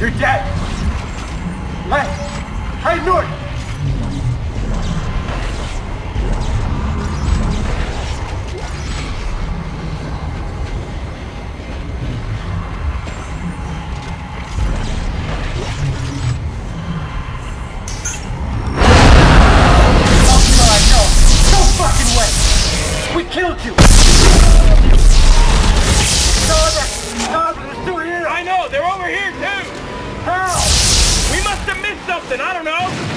You're dead. Hey. Hey, Norton. Something, I don't know!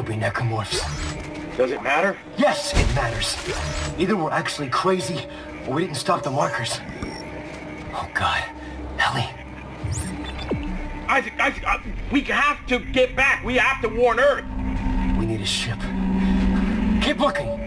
Still be necromorphs? Does it matter? Yes, it matters. Either we're actually crazy, or we didn't stop the markers. Oh, God. Ellie. Isaac, Isaac, uh, we have to get back. We have to warn Earth. We need a ship. Keep looking.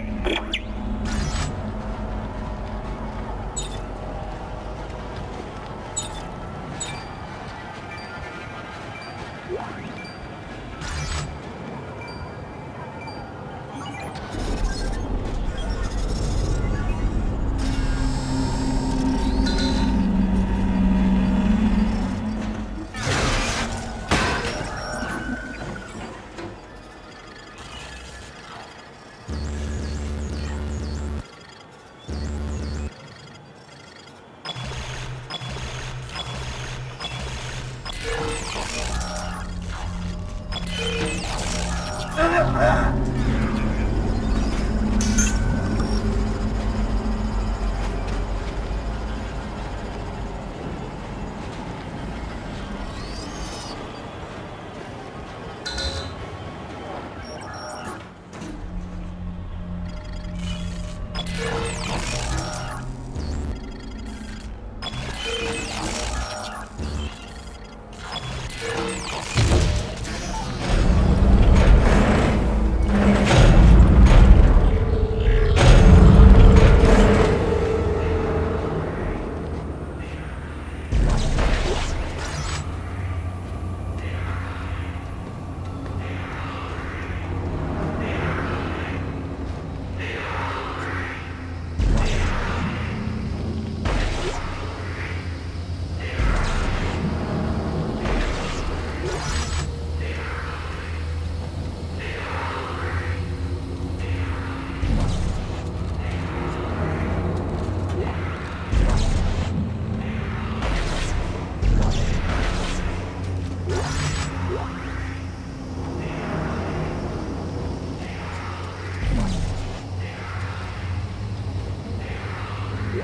Ah!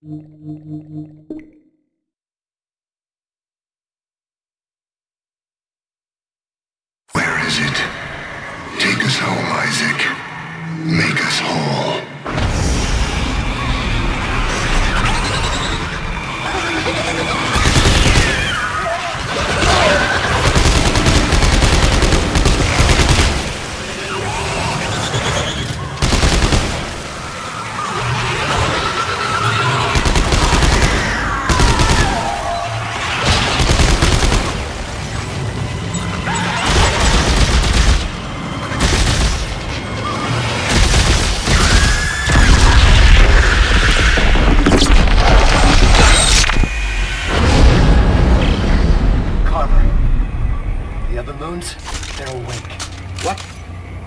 Where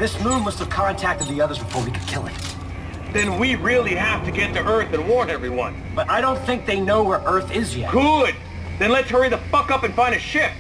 This moon must have contacted the others before we could kill it. Then we really have to get to Earth and warn everyone. But I don't think they know where Earth is yet. Good! Then let's hurry the fuck up and find a ship.